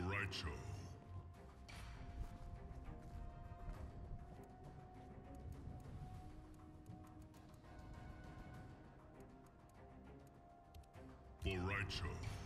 Boraicho. Boraicho.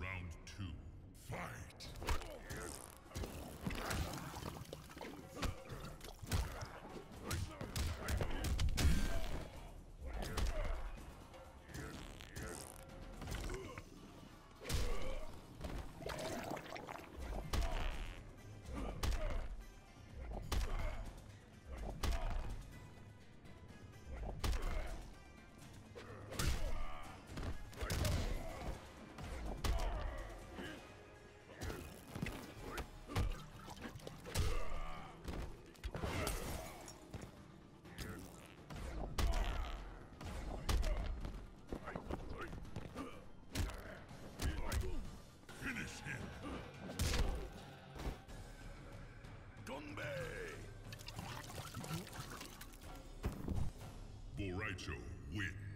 Round two, fight! Boraicho wins.